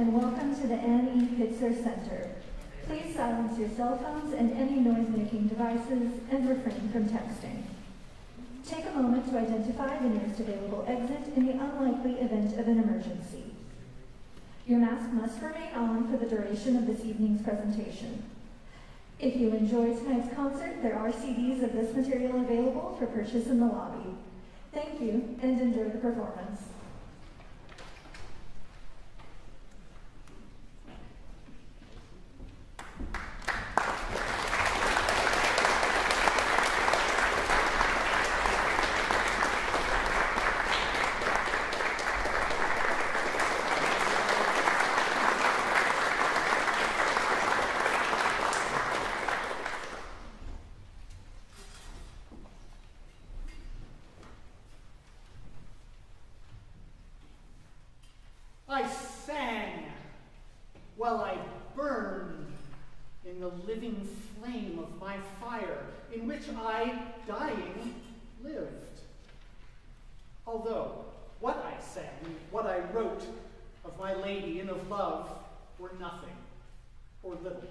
and welcome to the Annie Pitzer Center. Please silence your cell phones and any noise-making devices and refrain from texting. Take a moment to identify the nearest available exit in the unlikely event of an emergency. Your mask must remain on for the duration of this evening's presentation. If you enjoy tonight's concert, there are CDs of this material available for purchase in the lobby. Thank you, and enjoy the performance. I sang while I burned in the living flame of my fire, in which I, dying, lived. Although what I sang, what I wrote of my lady and of love were nothing or little.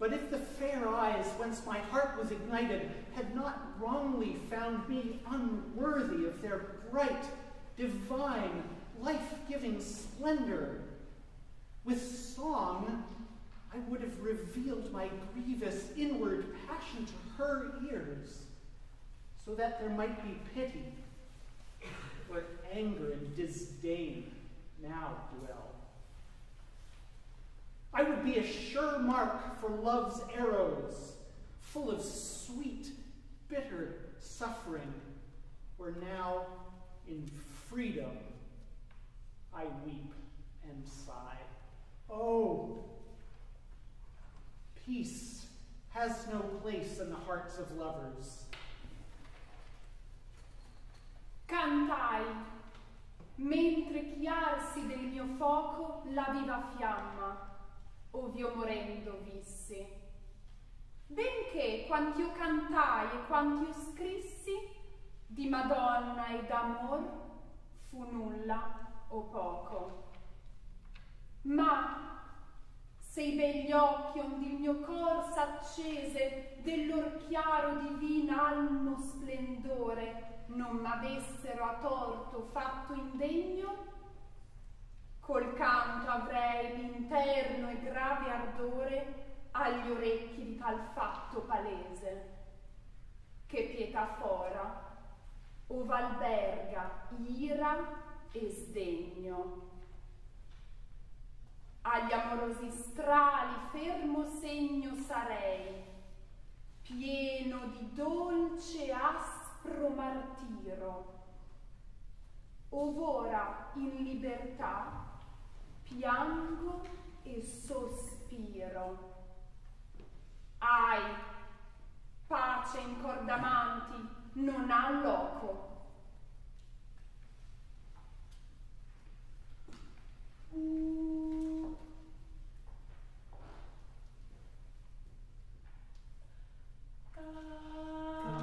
But if the fair eyes whence my heart was ignited had not wrongly found me unworthy of their bright, divine, life-giving splendor, with song I would have revealed my grievous inward passion to her ears, so that there might be pity, where anger and disdain now dwell. I would be a sure mark for love's arrows, full of sweet, bitter suffering, where now in freedom I weep and sigh. Oh, peace has no place in the hearts of lovers. Cantai, mentre chiarsi del mio fuoco la viva fiamma, ov'io morendo vissi. Benché quant'io cantai e quant'io scrissi, di Madonna e d'amor fu nulla o poco. Ma se i begli occhi onde il mio cor s'accese del lor chiaro divina almo splendore non m'avessero a torto fatto indegno, col canto avrei l'interno e grave ardore agli orecchi di tal fatto palese, che pietà fora ov'alberga ira e sdegno. Agli amorosi strali fermo segno sarei, pieno di dolce aspro martiro, ov'ora in libertà piango e sospiro. Ai, pace in cordamanti, non ha loco. Thank you.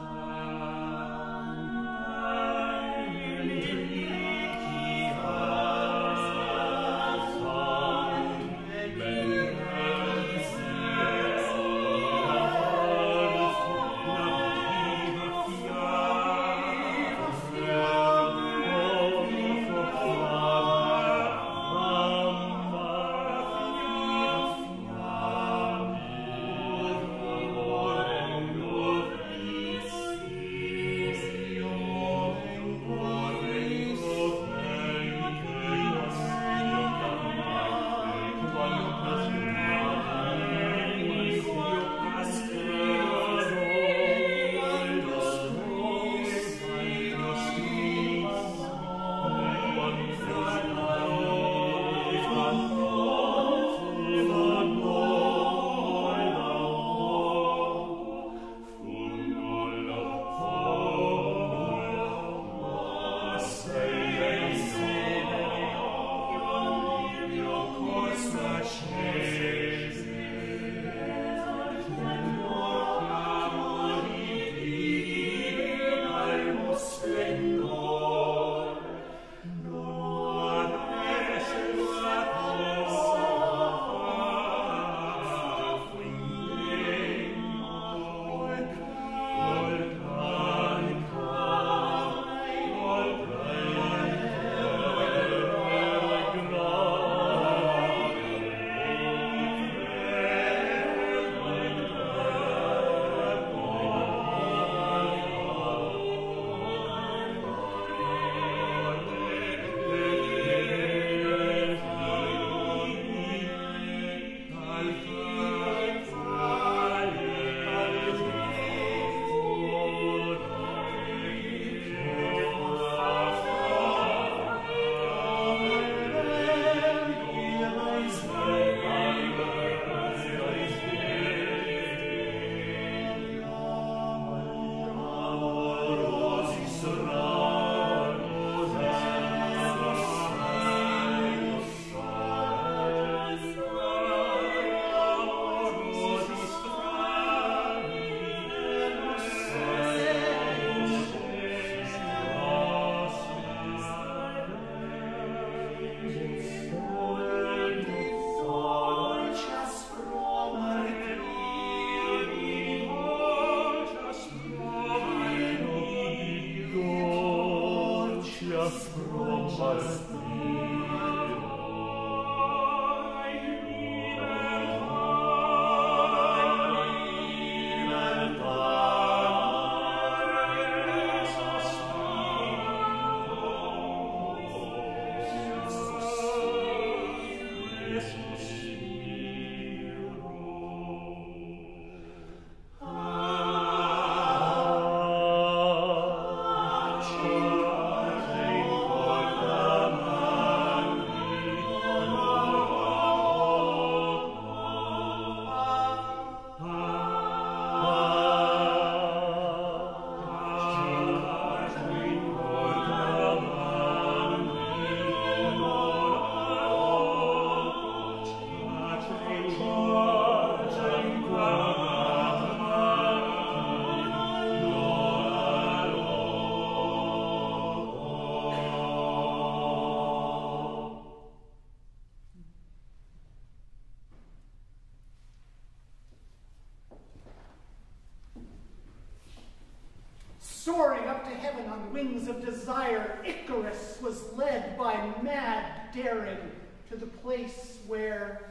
wings of desire, Icarus was led by mad daring to the place where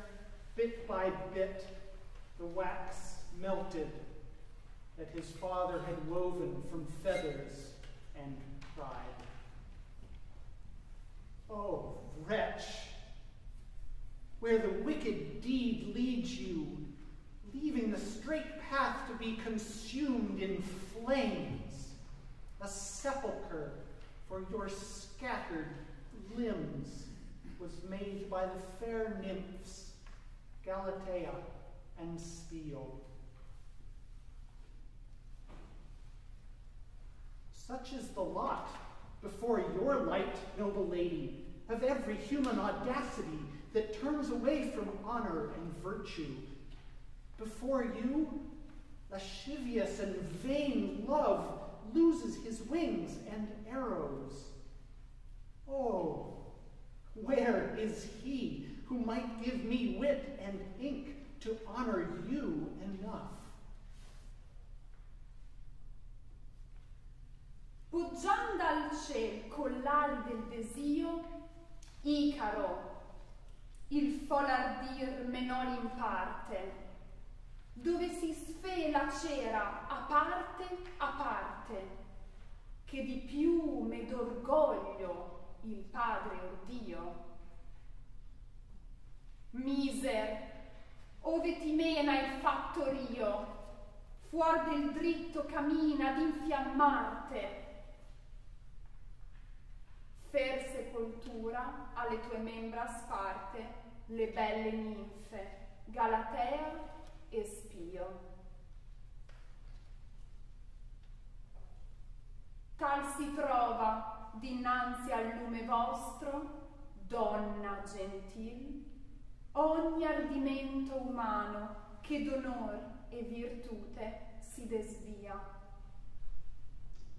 fair nymphs Galatea and Spio. Such is the lot before your light, noble lady, of every human audacity that turns away from honor and virtue. Before you, lascivious and vain love loses his wings and arrows. Oh, where is he who might give me wit and ink to honor you enough? Poggiando al ciel con l'ali del desio, Icaro, il folardir menò in parte, dove si sfela cera a parte a parte, che di piume d'orgoglio il padre ordio. Miser, ove ti mena il fattorio, fuor del dritto cammina d'infiammarte, fer sepoltura alle tue membra sparte le belle ninfe, Galatea e Spio. Tal si trova dinanzi al lume vostro, donna gentil, ogni ardimento umano che d'onor e virtute si desvia.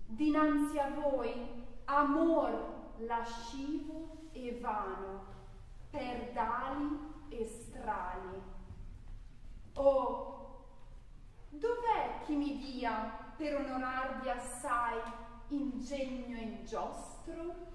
Dinanzi a voi, amor lascivo e vano, per dali e strali. Oh, dov'è chi mi dia per onorarvi assai ingegno ingiostro?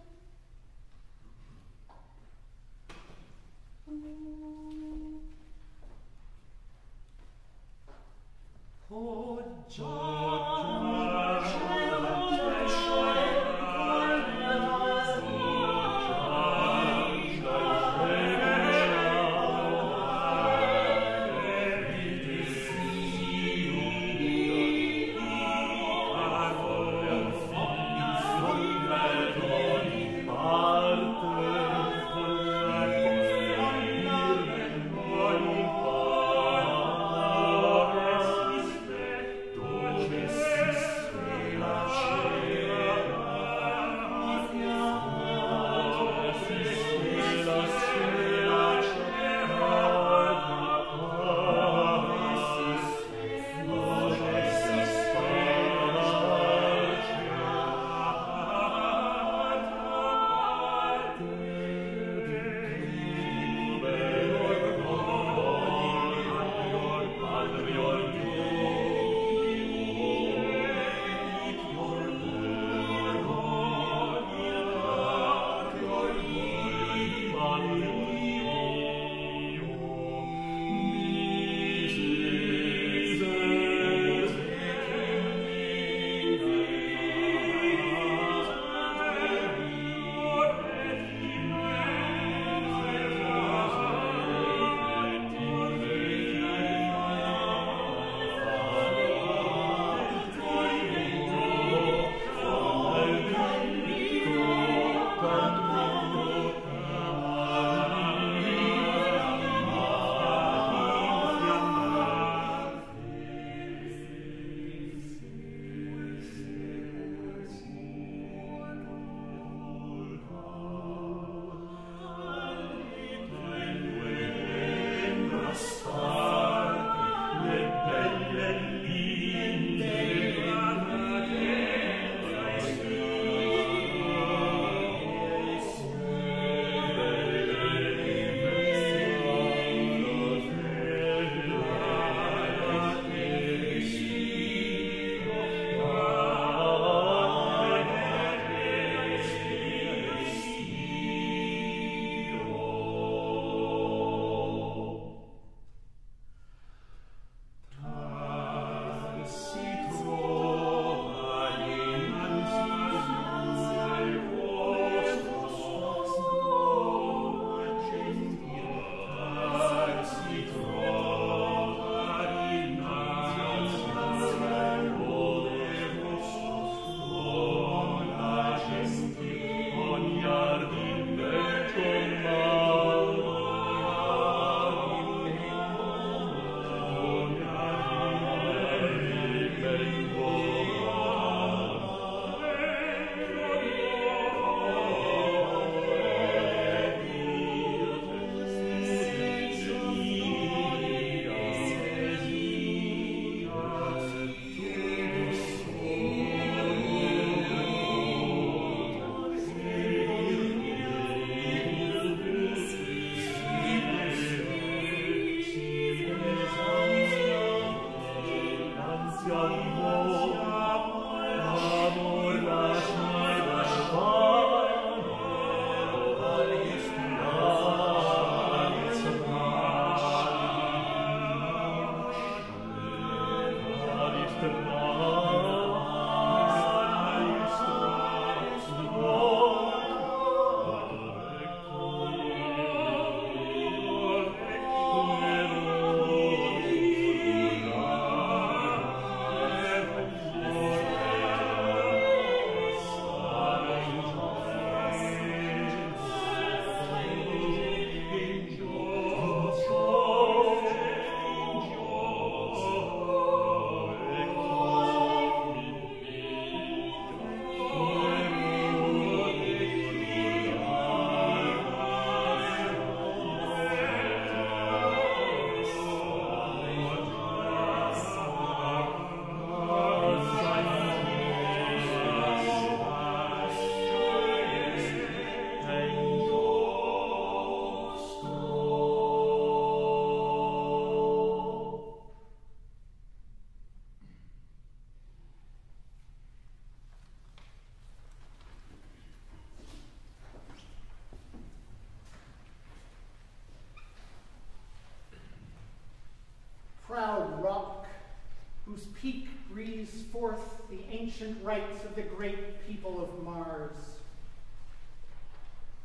Ancient rites of the great people of Mars.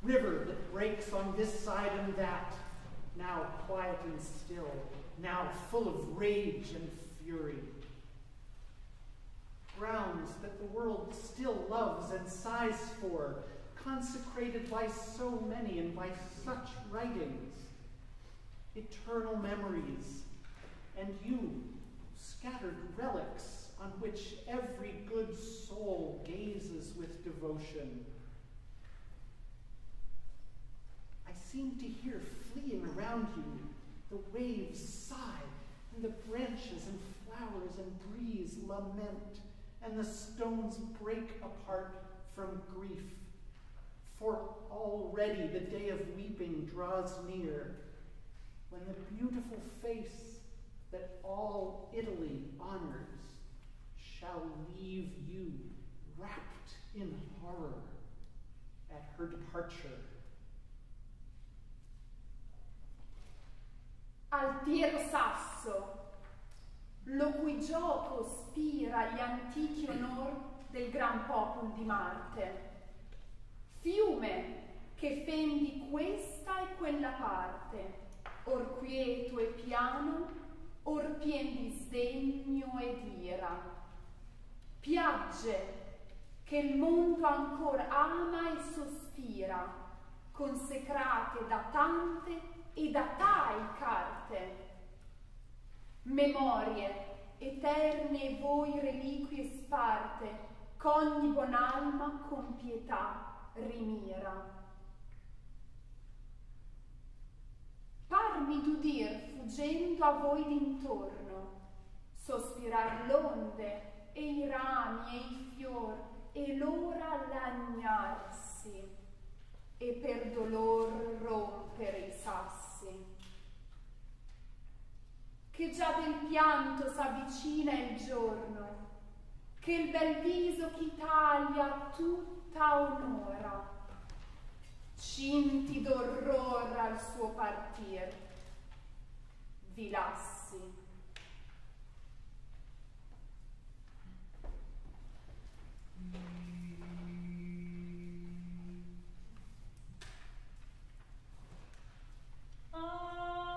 River that breaks on this side and that, now quiet and still, now full of rage and fury. Grounds that the world still loves and sighs for, consecrated by so many and by such writings. Eternal memories, and you, scattered relics on which every good soul gazes with devotion. I seem to hear fleeing around you the waves sigh, and the branches and flowers and breeze lament, and the stones break apart from grief. For already the day of weeping draws near, when the beautiful face that all Italy honors shall leave you wrapped in horror at her departure. Altiero sasso, lo cui gioco spira gli antichi onor del gran popolo di Marte. Fiume che fendi questa e quella parte, or quieto e piano, or pien di sdegno ed ira. Piagge che il mondo ancora ama e sospira, consecrate da tante e da tai carte. Memorie eterne voi reliquie sparte, c'ogni buon'alma con pietà rimira. Parmi d'udir fuggendo a voi d'intorno, sospirar l'onde e i rami e i fior e l'ora lagnarsi e per dolor rompere i sassi. Che già del pianto s'avvicina il giorno, che il bel viso ch'Italia tutta onora, cinti d'orror al suo partir, vi lassi. Oh.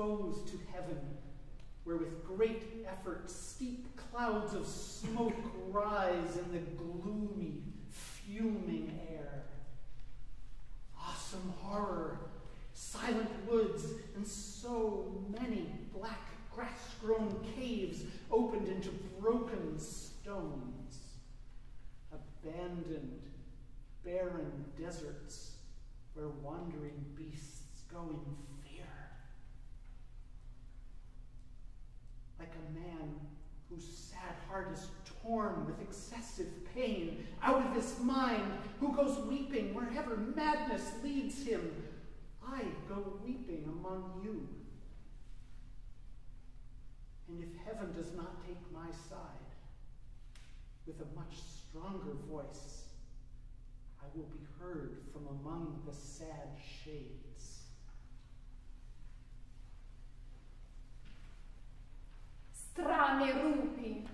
Exposed to heaven, where with great effort steep clouds of smoke rise in the gloomy, fuming air. Awesome horror, silent woods, and so many black grass grown caves opened into broken stones, abandoned, barren deserts where wandering beasts go in fear. Like a man whose sad heart is torn with excessive pain, out of his mind, who goes weeping wherever madness leads him. I go weeping among you. And if heaven does not take my side, with a much stronger voice, I will be heard from among the sad shades. Strane rupi,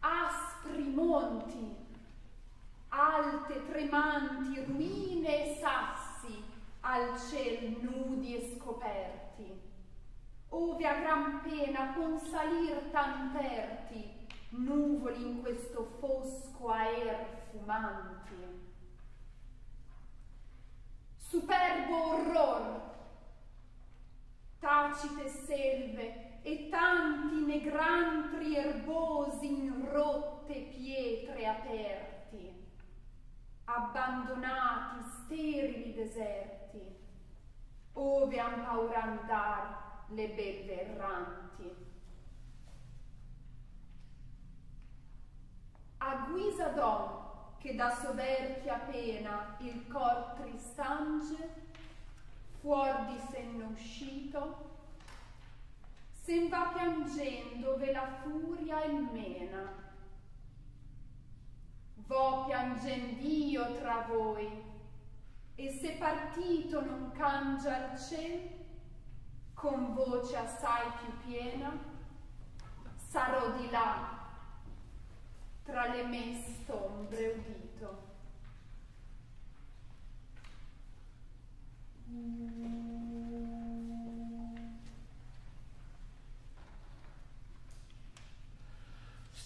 aspri monti, alte tremanti ruine e sassi al ciel nudi e scoperti, ove a gran pena con salir tanterti nuvoli in questo fosco aer fumanti. Superbo orror, tacite selve e tanti negrantri erbosi in rotte pietre aperti, abbandonati sterili deserti, ove han paura andar le belve erranti. a guisa d'om che da soverchia pena il cor tristange, fuor di senno uscito, sen va piangendo ve la furia il mena. Vo piangend'io tra voi, e se partito non cangia il ciel, con voce assai più piena, sarò di là tra le meste ombre udito.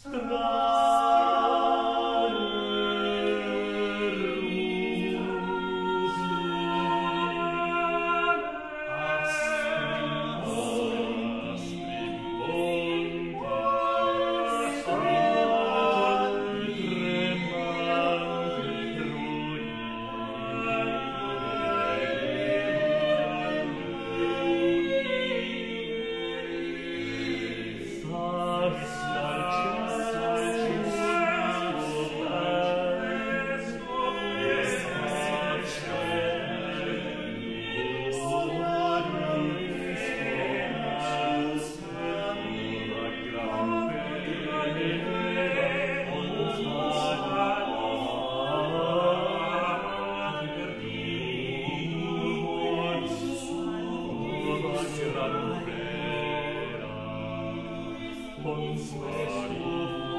Strauss. Lord.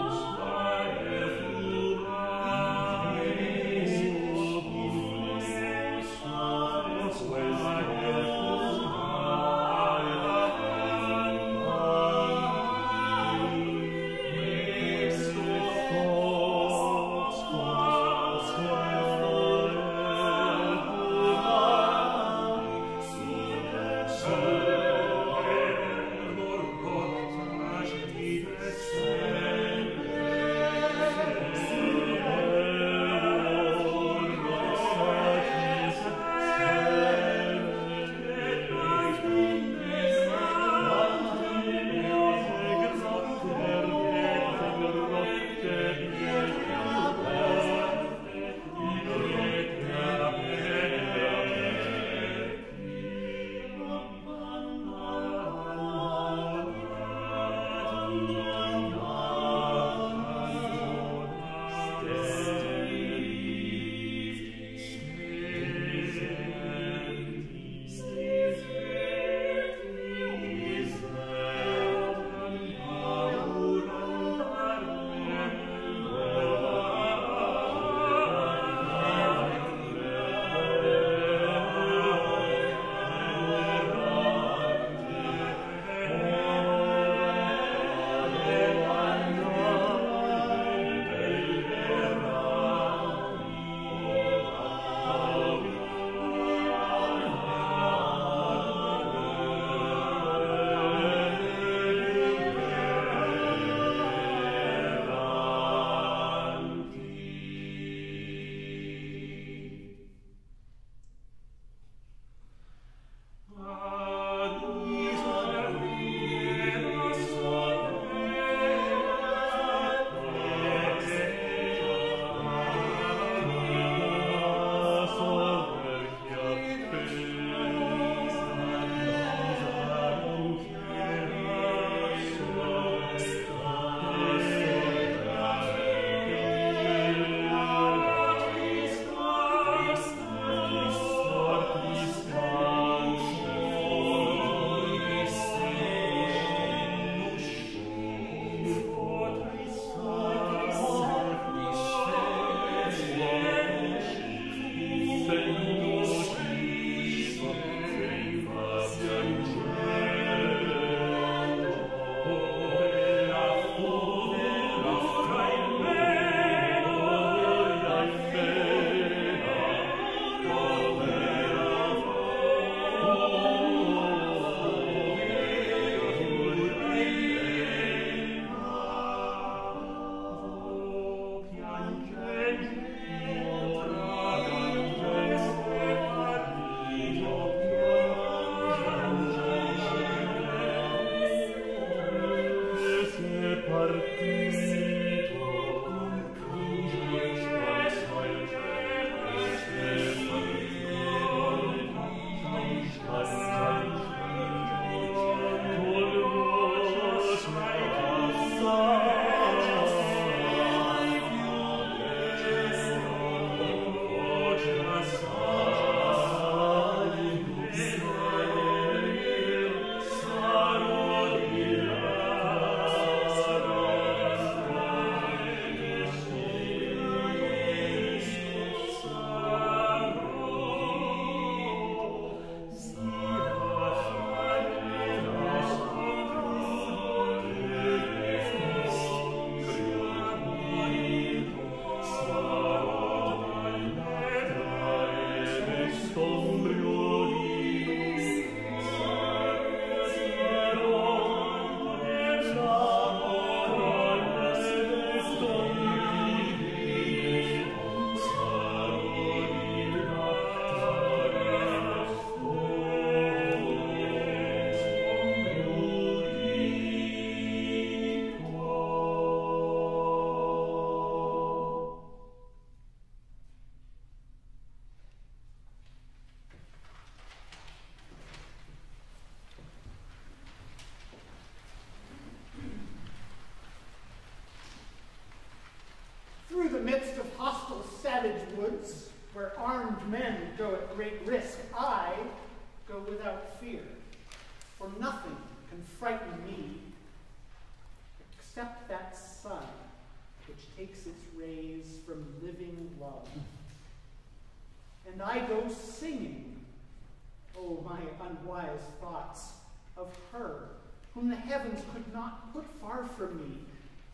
heavens could not put far from me,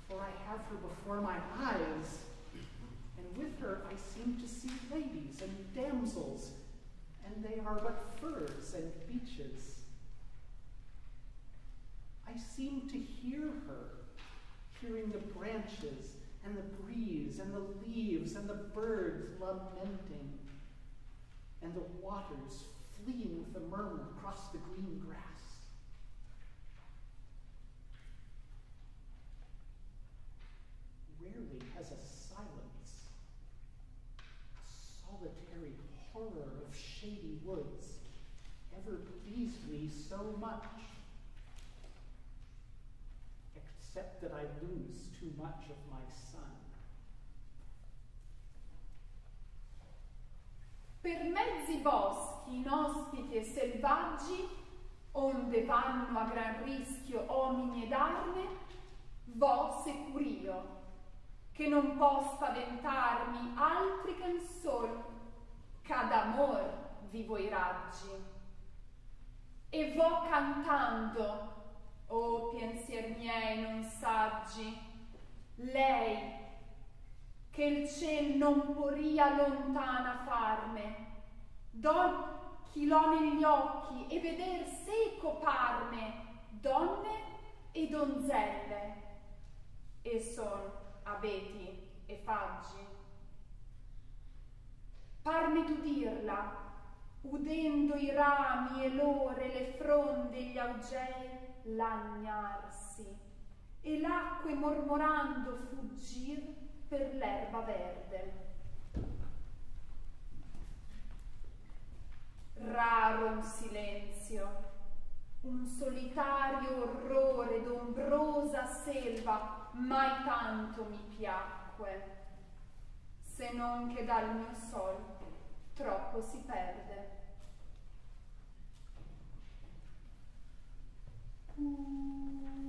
for I have her before my eyes. And with her I seem to see ladies and damsels, and they are but firs and beeches. I seem to hear her, hearing the branches and the breeze and the leaves and the birds lamenting, and the waters fleeing with a murmur across the green grass. rarely has a silence, a solitary horror of shady woods ever pleased me so much, except that I lose too much of my son. Per mezzi boschi, inospiti e selvaggi, onde vanno a gran rischio omini ed arme, vo securio, che non può spaventarmi altri sol, c'ad amor vivo i raggi. E vo cantando, o oh, pensier miei non saggi, lei che il ciel non poria lontana farme. Don chi l'ho negli occhi e veder seco parme donne e donzelle, e son abeti e faggi. Parmi d'udirla, udendo i rami e l'ore, le fronde e gli augei lagnarsi, e l'acque mormorando fuggir per l'erba verde. Raro un silenzio, un solitario orrore d'ombrosa selva, mai tanto mi piacque, se non che dal mio sol troppo si perde. Uh.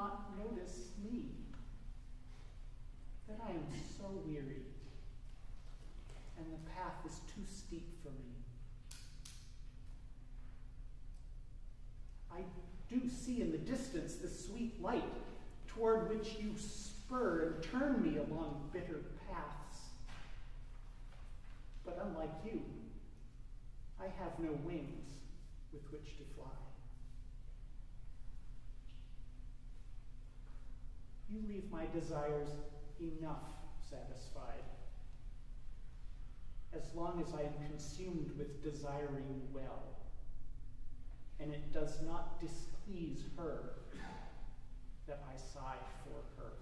Not notice me. That I am so weary, and the path is too steep for me. I do see in the distance the sweet light toward which you spur and turn me along bitter paths. But unlike you, I have no wings with which to fly. You leave my desires enough satisfied. As long as I am consumed with desiring well, and it does not displease her that I sigh for her.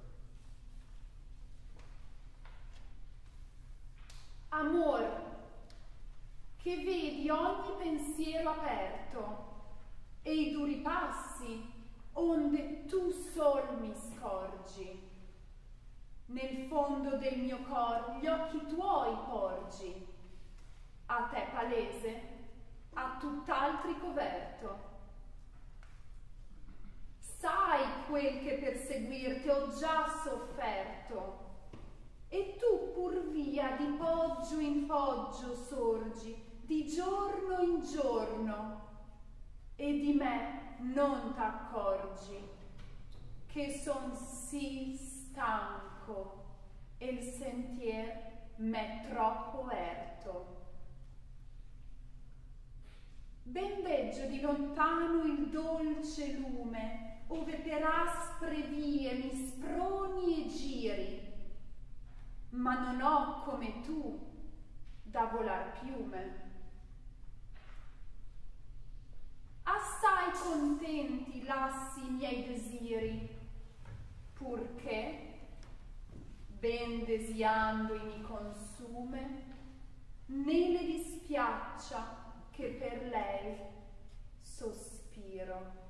Amor, che vedi ogni pensiero aperto e i duri passi onde tu sol mi scorgi. Nel fondo del mio cor gli occhi tuoi porgi, a te palese, a tutt'altri coverto. Sai quel che per seguirti ho già sofferto, e tu pur via di poggio in poggio sorgi, di giorno in giorno, e di me non t'accorgi, che son sì stanco e il sentier m'è troppo erto. Ben veggio di lontano il dolce lume, ove per aspre vie mi sproni e giri, ma non ho come tu da volar piume. Assai contenti lassi i miei desiri, purché, ben desiando mi consume, né le dispiaccia che per lei sospiro.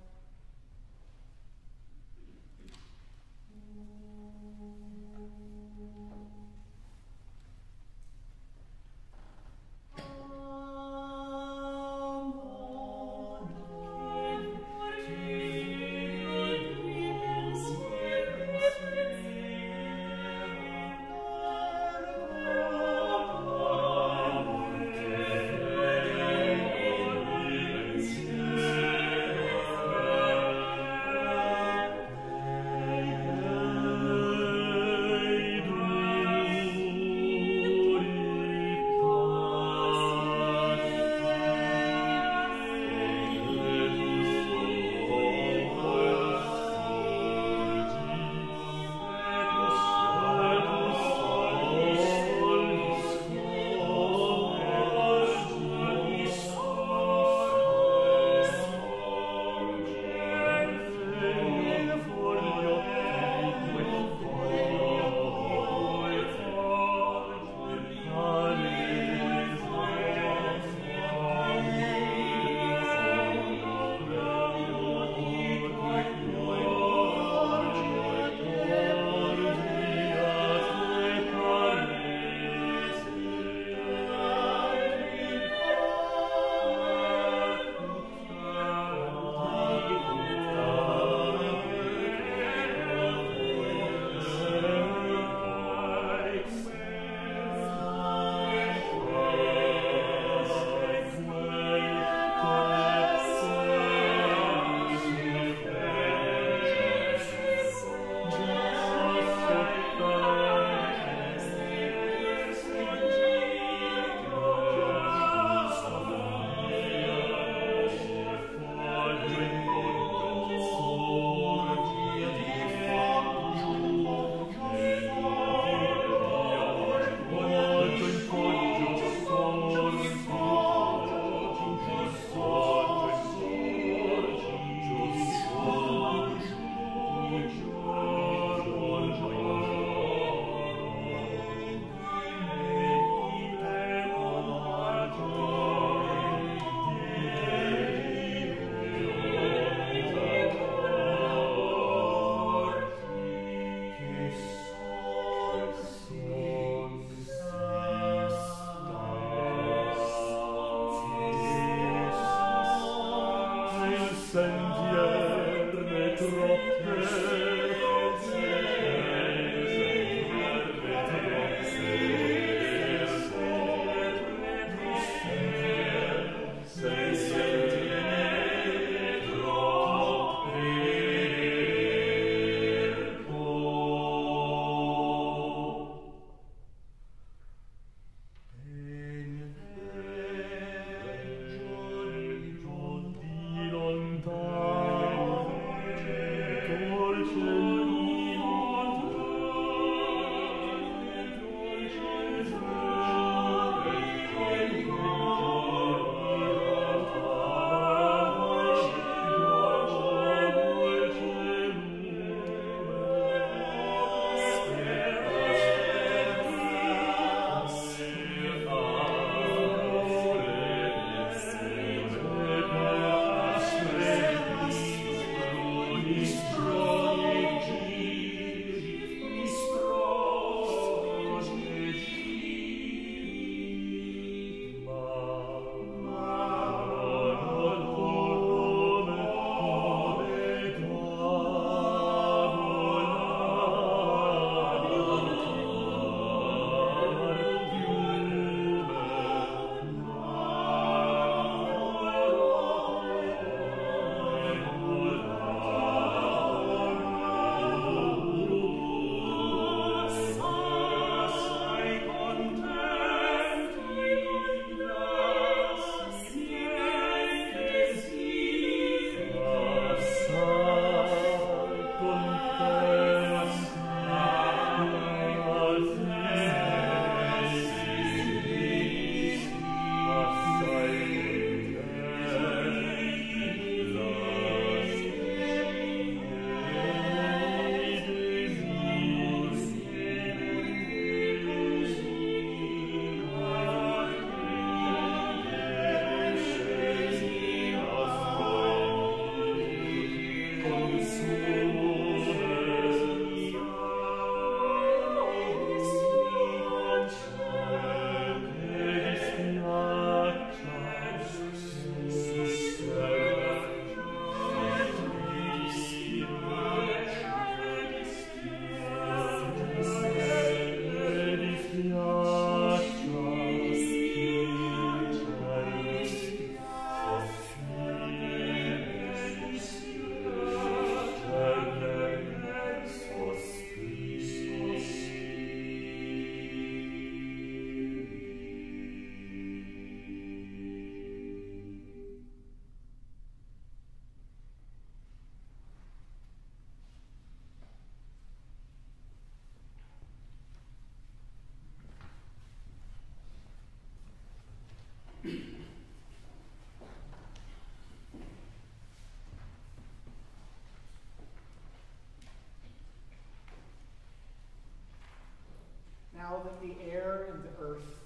The air and the earth,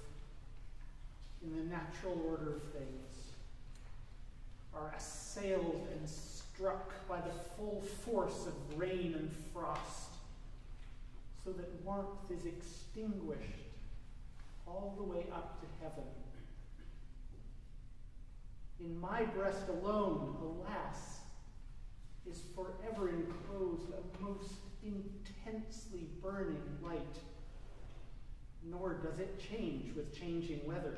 in the natural order of things, are assailed and struck by the full force of rain and frost, so that warmth is extinguished all the way up to heaven. In my breast alone, alas, is forever enclosed a most intensely burning light nor does it change with changing weather,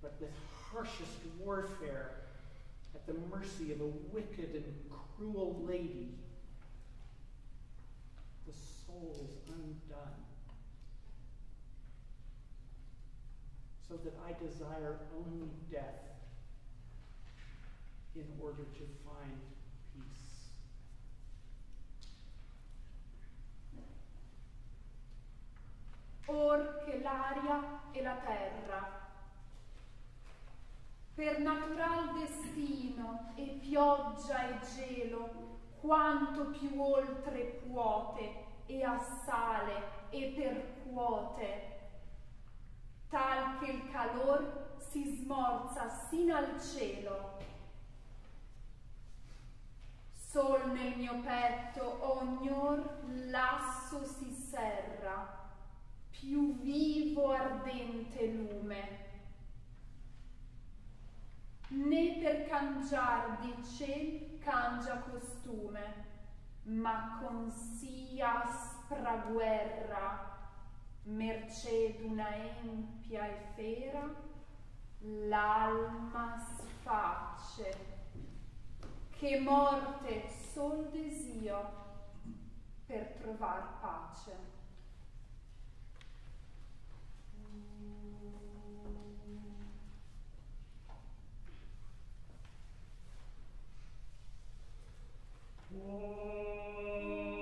but with harshest warfare at the mercy of a wicked and cruel lady. The soul's undone. So that I desire only death in order to find or che l'aria e la terra. Per natural destino e pioggia e gelo, quanto più oltre puote e assale e percuote, tal che il calor si smorza sin al cielo. Sol nel mio petto ognor lasso si serra, più vivo ardente lume. Né per cangiar di ciel cangia costume, ma con sia aspra guerra, merced una empia e fera, l'alma sfacce, che morte sol desio per trovar pace. Oh.